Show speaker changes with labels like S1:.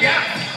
S1: Yeah.